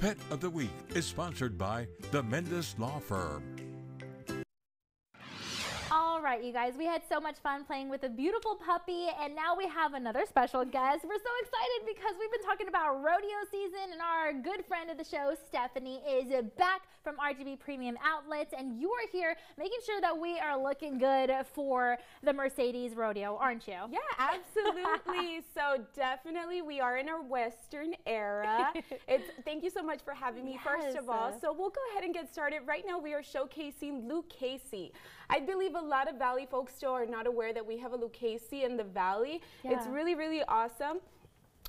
Pet of the Week is sponsored by the Mendes Law Firm. Right, you guys, we had so much fun playing with a beautiful puppy, and now we have another special guest. We're so excited because we've been talking about rodeo season, and our good friend of the show, Stephanie, is back from RGV Premium Outlets, and you are here making sure that we are looking good for the Mercedes Rodeo, aren't you? Yeah, absolutely. so definitely, we are in a Western era. It's thank you so much for having me. Yes. First of all, so we'll go ahead and get started. Right now, we are showcasing Lucchese. I believe a lot of Valley folks still are not aware that we have a Lucchese in the Valley. Yeah. It's really, really awesome.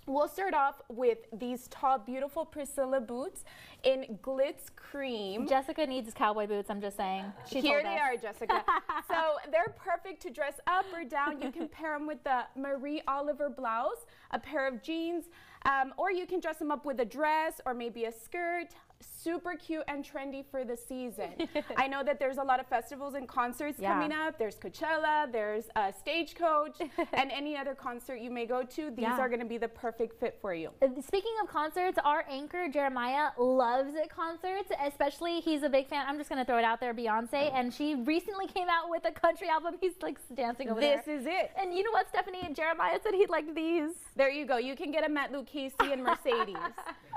We'll start off with these tall, beautiful Priscilla boots in glitz cream. Jessica needs cowboy boots, I'm just saying. She Here they us. are, Jessica. so they're perfect to dress up or down. You can pair them with the Marie Oliver blouse, a pair of jeans, um, or you can dress them up with a dress or maybe a skirt, super cute and trendy for the season. I know that there's a lot of festivals and concerts yeah. coming up. There's Coachella, there's a Stagecoach, and any other concert you may go to. These yeah. are going to be the perfect fit for you. Uh, speaking of concerts, our anchor Jeremiah loves concerts, especially he's a big fan. I'm just going to throw it out there, Beyonce, and she recently came out with a country album. He's like dancing over this there. This is it. And you know what, Stephanie? And Jeremiah said he'd like these. There you go. You can get them at Lucchese and Mercedes.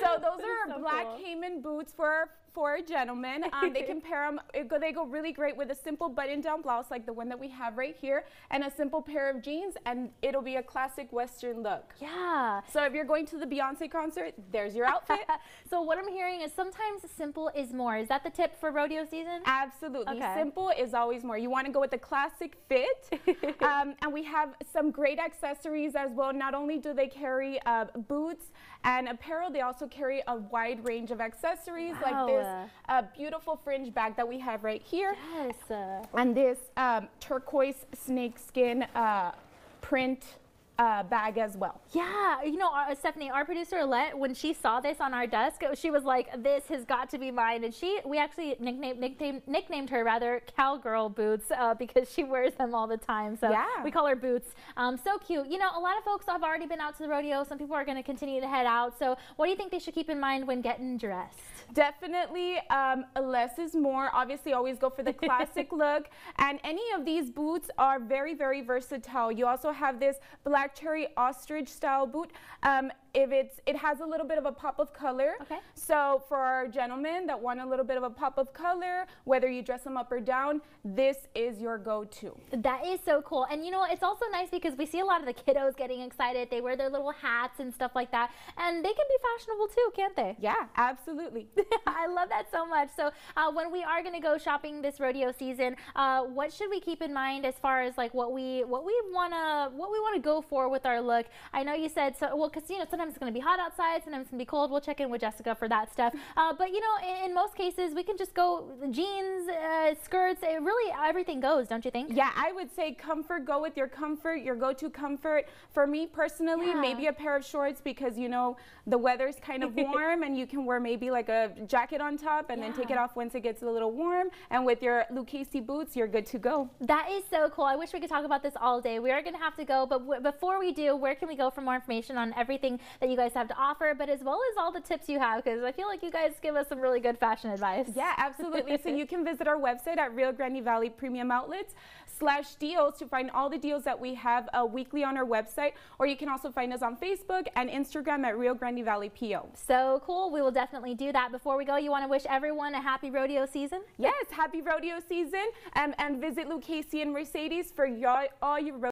So those are so black cool. caiman boots for for a gentleman. Um, they can pair them, go, they go really great with a simple button down blouse like the one that we have right here and a simple pair of jeans and it'll be a classic Western look. Yeah. So if you're going to the Beyonce concert, there's your outfit. so what I'm hearing is sometimes simple is more. Is that the tip for rodeo season? Absolutely. Okay. Simple is always more. You want to go with the classic fit. um, and we have some great accessories as well. Not only do they carry uh, boots and apparel, they also carry a wide range of accessories wow. like this uh, beautiful fringe bag that we have right here. Yes. And this um, turquoise snakeskin uh, print uh, bag as well. Yeah, you know, uh, Stephanie, our producer Alette, when she saw this on our desk, she was like, "This has got to be mine." And she, we actually nicknamed nicknamed, nicknamed her rather cowgirl boots uh, because she wears them all the time. So yeah. we call her Boots. Um, so cute. You know, a lot of folks have already been out to the rodeo. Some people are going to continue to head out. So what do you think they should keep in mind when getting dressed? Definitely um, less is more. Obviously, always go for the classic look. And any of these boots are very, very versatile. You also have this black cherry ostrich style boot. Um, if it's it has a little bit of a pop of color. Okay. So for our gentlemen that want a little bit of a pop of color, whether you dress them up or down, this is your go-to. That is so cool. And you know, it's also nice because we see a lot of the kiddos getting excited. They wear their little hats and stuff like that, and they can be fashionable too, can't they? Yeah, absolutely. I love that so much. So uh, when we are going to go shopping this rodeo season, uh, what should we keep in mind as far as like what we what we wanna what we want to go for with our look? I know you said so. Well, because you know sometimes it's going to be hot outside, sometimes it's going to be cold. We'll check in with Jessica for that stuff. Uh, but you know, in, in, most cases, we can just go jeans, uh, skirts. It really everything goes, don't you think? Yeah, I would say comfort. Go with your comfort, your go-to comfort. For me personally, yeah. maybe a pair of shorts because you know the weather's kind of warm and you can wear maybe like a jacket on top and yeah. then take it off once it gets a little warm. And with your Lucchese boots, you're good to go. That is so cool. I wish we could talk about this all day. We are going to have to go, but before we do, where can we go for more information on everything that you guys have to offer, but as well as all the tips you have, because I feel like you guys give us some really good fashion advice. Yeah, absolutely. so you can visit our website at Rio Grande Valley Premium Outlets slash deals to find all the deals that we have uh, weekly on our website, or you can also find us on Facebook and Instagram at Rio Grande Valley PO. So cool. We will definitely do that. Before we go, you want to wish everyone a happy rodeo season? Yes, happy rodeo season, um, and visit Lucchese and Mercedes for your, all your